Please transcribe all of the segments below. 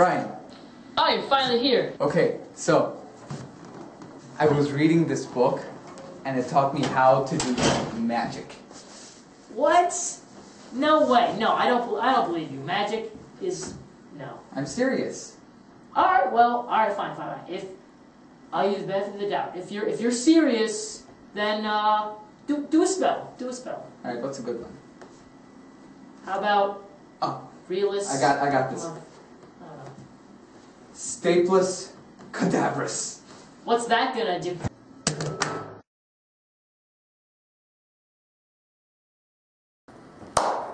Brian. Oh, you're finally here. Okay, so I was reading this book and it taught me how to do magic. What? No way. No, I don't. I don't believe you. Magic is no. I'm serious. All right. Well, all right. Fine. Fine. fine. If I'll use the benefit of the doubt. If you're if you're serious, then uh, do do a spell. Do a spell. All right, what's a good one? How about Oh, realist? I got I got this. Uh, I don't know. Staplus Kadaverus. What's that gonna do?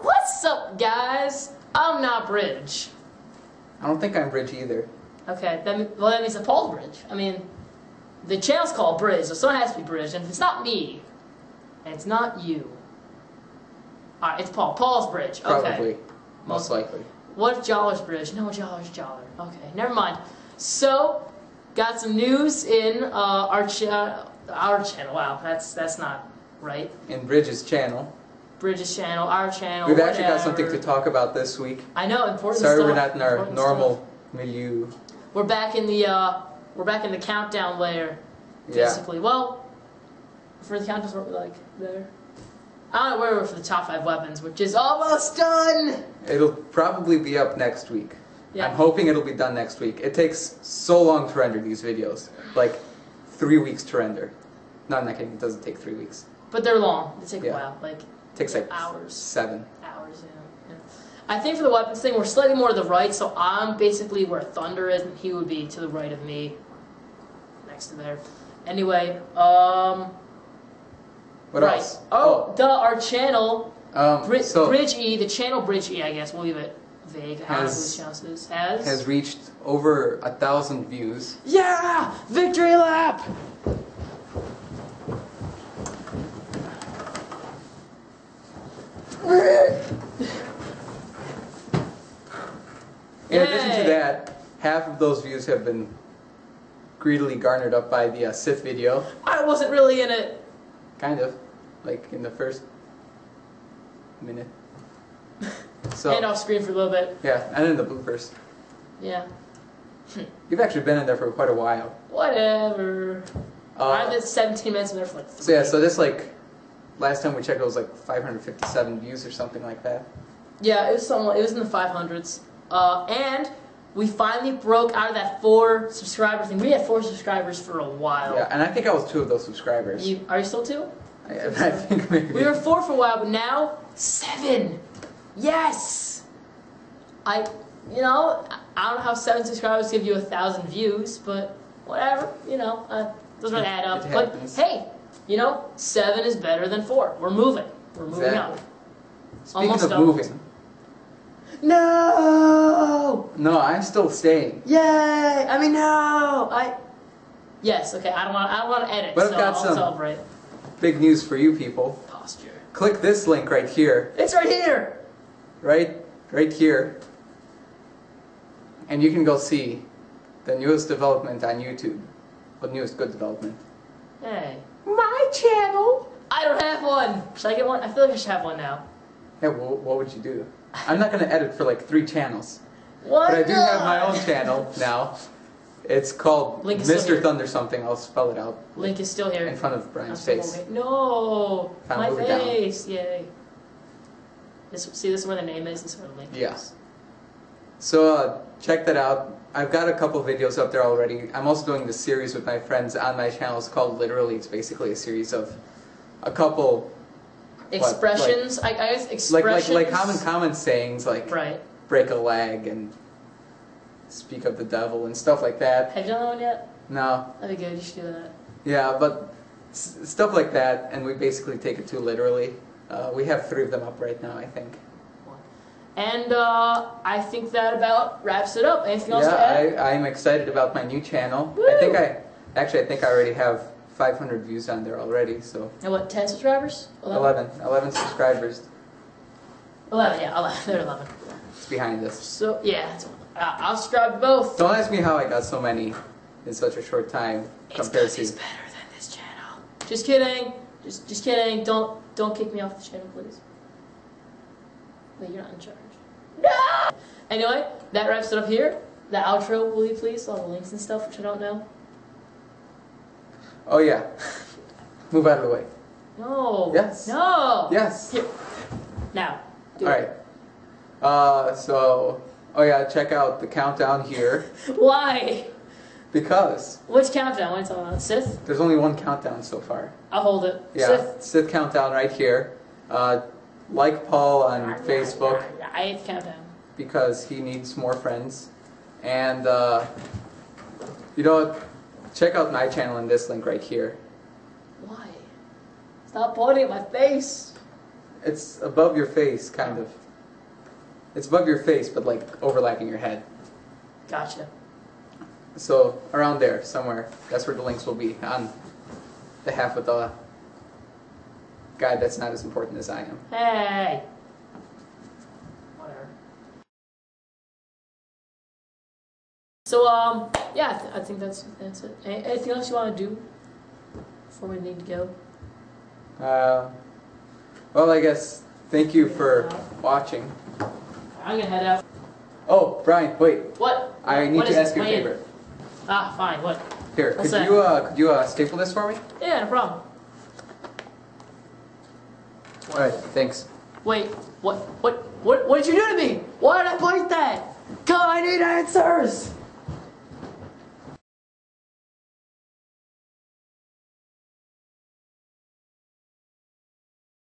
What's up, guys? I'm not Bridge. I don't think I'm Bridge either. Okay, that well that means it's Paul's Bridge. I mean, the channel's called Bridge, so someone has to be Bridge, and it's not me, and it's not you. Alright, it's Paul. Paul's Bridge. Okay. Probably. Most likely. What if Joller's Bridge? No, Joller's Joller. Okay, never mind. So, got some news in uh, our cha- our channel. Wow, that's that's not right. In Bridges channel. Bridge's channel, our channel. We've actually got something to talk about this week. I know important Sorry stuff. we're not in our important normal stuff. milieu. We're back in the uh, we're back in the countdown layer. Yeah. Basically, well, for the countdowns, what we like there. I don't know where we're for the top five weapons, which is almost done. It'll probably be up next week. Yeah. I'm hoping it'll be done next week. It takes so long to render these videos. Like three weeks to render. No, I'm not kidding. It doesn't take three weeks. But they're long. They take Yeah. a while, like It takes like hours. seven. hours. Yeah. yeah. I think for the weapons thing, we're slightly more to the right, so I'm basically where Thunder is, and he would be to the right of me, next to there. Anyway, um, What right. else? Oh, duh, our channel, Oh, um, Bri- so Bridge E, the channel Bridge E, I guess we'll leave it vague. Has-. Has, has reached over a thousand views. yeah, victory lap. In addition to that, half of those views have been greedily garnered up by the uh, Sith video. I wasn't really in it. Kind of. Like in the first minute. So, Hand off screen for a little bit. yeah, and in the bloopers. Yeah, You've actually been in there for quite a while. whatever. I Uh, did 17 minutes in there for like. so yeah, three. so this like, last time we checked it was like 557 views or something like that. Yeah, it was somewhat. It was in the 500s. Uh, and we finally broke out of that four subscriber thing. We had four subscribers for a while. Yeah, and I think I was two of those subscribers. You, are you still two? I, I think maybe. We were four for a while, but now seven. Yes. I, you know, I don't know how seven subscribers give you a thousand views, but whatever. You know, uh, doesn't really add up. It But happens. hey, you know, seven is better than four. We're moving. We're moving Exactly. up. Speaking almost of doubled. moving, No. no, I'm still staying. Yay! I mean, no. I. Yes. Okay. I don't want. I don't want to edit. But I've got I'll some- celebrate. Big news for you people. Posture. Click this link right here, It's right here. right, right here, and you can go see the newest development on YouTube. The newest good development. Hey. My channel. I don't have one. Should I get one? I feel like I should have one now. Yeah, well, what would you do? I'm not gonna edit for like three channels, Why but I do have my own channel now. It's called Link is still Mr. here. Thunder something. I'll spell it out Link is still here. in front of I'm Brian's still face. moving. No, my down. face. Yay. This, see, this is where the name is. This is where the link Yeah. is. So uh, check that out. I've got a couple videos up there already. I'm also doing this series with my friends on my channel. It's called Literally. It's basically a series of a couple Expressions. I, I guess like like like common common sayings like Right. break a leg and speak of the devil and stuff like that. Have you done that one yet? No, That'd be good. You should do that. yeah, but s- stuff like that, and we basically take it too literally. Uh, we have three of them up right now, I think. And uh, I think that about wraps it up. Anything else yeah, to add? I, I'm excited about my new channel. I think I actually I think I already have 500 views on there already. So And what, 10 subscribers? 11, 11 subscribers. 11, yeah, 11. They're 11. It's behind us. So, yeah, uh, I'll subscribe to both. Don't ask me how I got so many in such a short time It's compared 'cause to. he's better than this channel. Just kidding. Just, just kidding. Don't, don't kick me off the channel, please. Wait, you're not in charge. No! Anyway, that wraps it up here. the outro, will you please? All the links and stuff, which I don't know. Oh yeah. Move out of the way. No. Yes. No. Yes. Here. Now. Do All it. right. Uh, so, oh yeah, check out the countdown here Why? because Which countdown? What's you? Sith? there's only one countdown so far. I'll hold it. Yeah, Sith. Sith countdown right here. Uh, like Paul on Facebook I hate countdown. because he needs more friends, and uh, you know, what? check out my channel in this link right here. Why? Stop pointing at my face. It's above your face, kind of. It's above your face, but like overlapping your head. Gotcha. So around there, somewhere. That's where the links will be on the half of the guy that's not as important as I am. Hey. Whatever. So um, yeah, I, th- I think that's that's it. A- anything else you want to do before we need to go? Uh, well, I guess thank you for watching. I'm gonna head out. Oh, Brian, wait. What? I need What to ask you a What is it? favor. Ah, fine. What? Here, What's could that? you uh, could you uh, staple this for me? Yeah, no problem. All right, thanks. Wait, what? What? What? What did you do to me? Why did I bite that? God, I need answers.